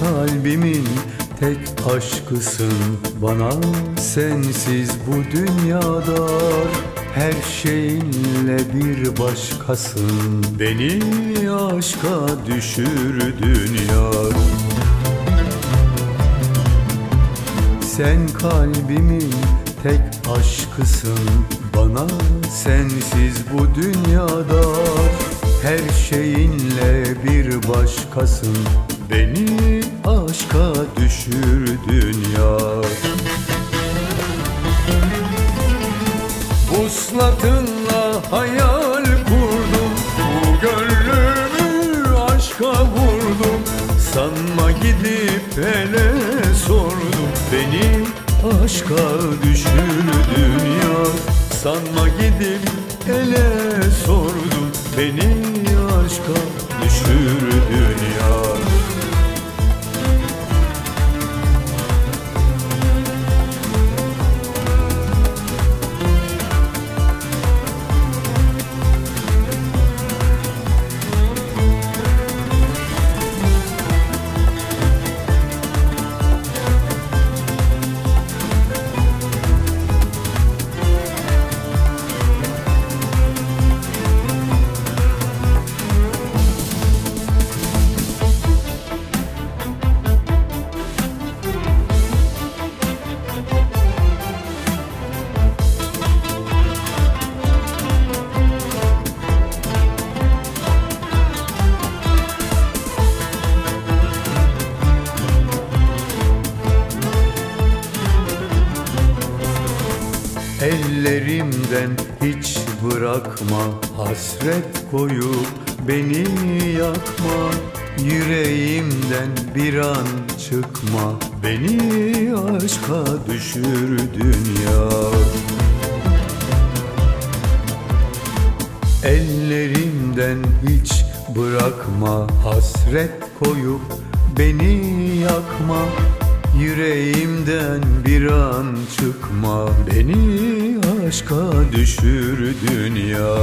kalbimin tek aşkısın. Bana sensiz bu dünyada her şeyinle bir başkasın. Beni aşka düşürdün yar. Sen kalbimin tek aşkısın. Bana sensiz bu dünyada Her şeyinle bir başkasın Beni aşka düşürdün yar Vuslatınla hayal kurdum Bu gönlümü aşka vurdum. Sanma gidip hele sordum Beni aşka düşürdün ya. Sanma gidip ele sordum Beni aşka düşürdün ya Ellerimden hiç bırakma. Hasret koyup beni yakma. Yüreğimden bir an çıkma. Beni aşka düşürdün ya Ellerimden hiç bırakma. Hasret koyup beni yakma. Yüreğimden bir an çıkma. Beni aşka düşürdün ya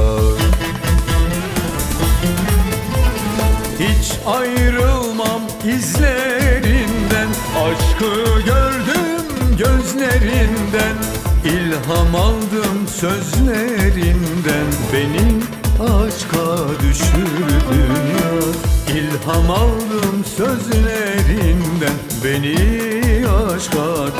Hiç ayrılmam izlerinden Aşkı gördüm gözlerinden İlham aldım sözlerinden. Beni aşka düşürdün ya İlham aldım sözlerinden. Beni aşka